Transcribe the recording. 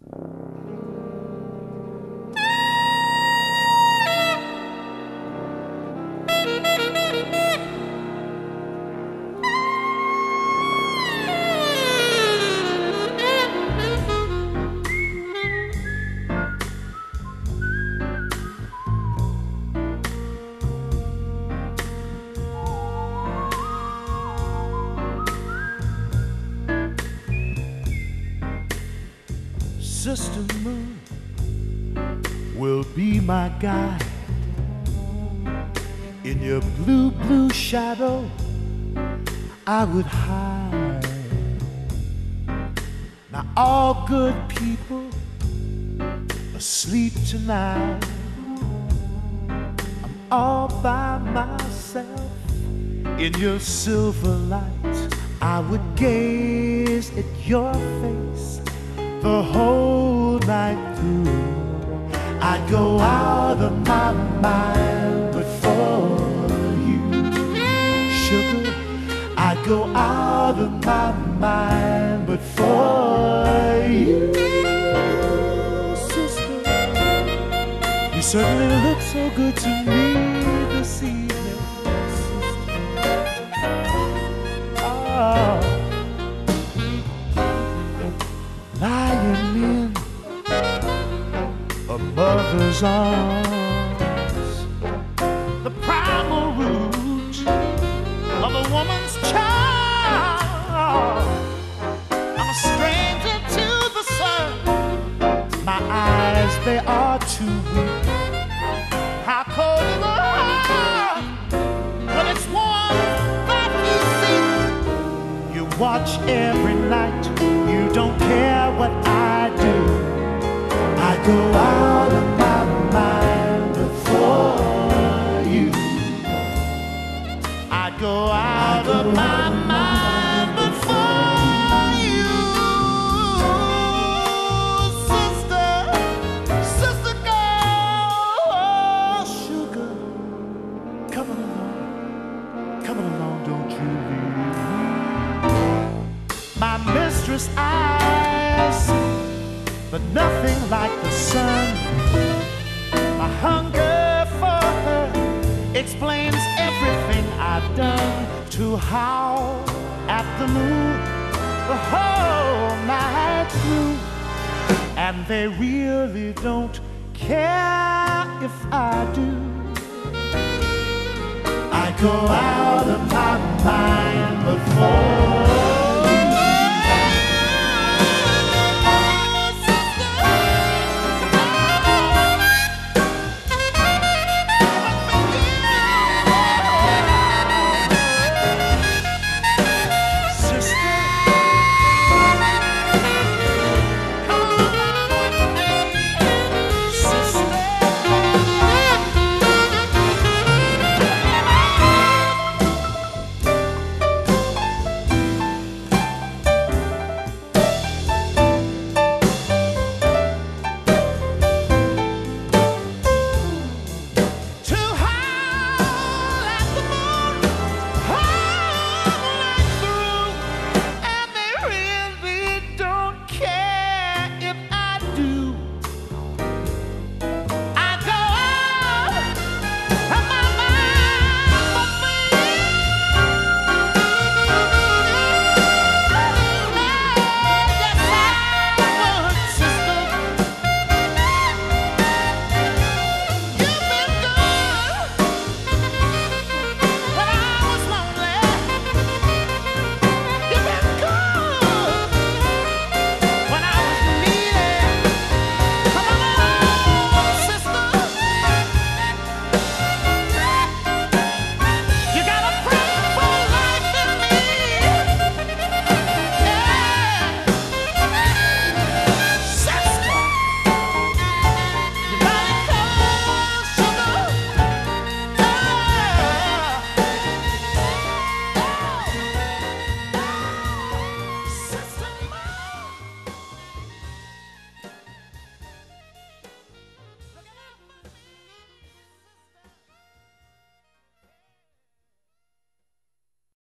Mm. Sister Moon will be my guide. In your blue, blue shadow, I would hide. Now, all good people asleep tonight. I'm all by myself in your silver light. I would gaze at your face the whole night through. I'd go out of my mind but for you, sugar. I'd go out of my mind but for you, sister. You certainly look so good to me a mother's arms. Go out of my mind before you. Sister, sister girl, oh, sugar, coming along, coming along, don't you leave my mistress eyes, but nothing like the sun. My hunger for her explains done to howl at the moon the whole night through. And they really don't care if I do. I go out of my mind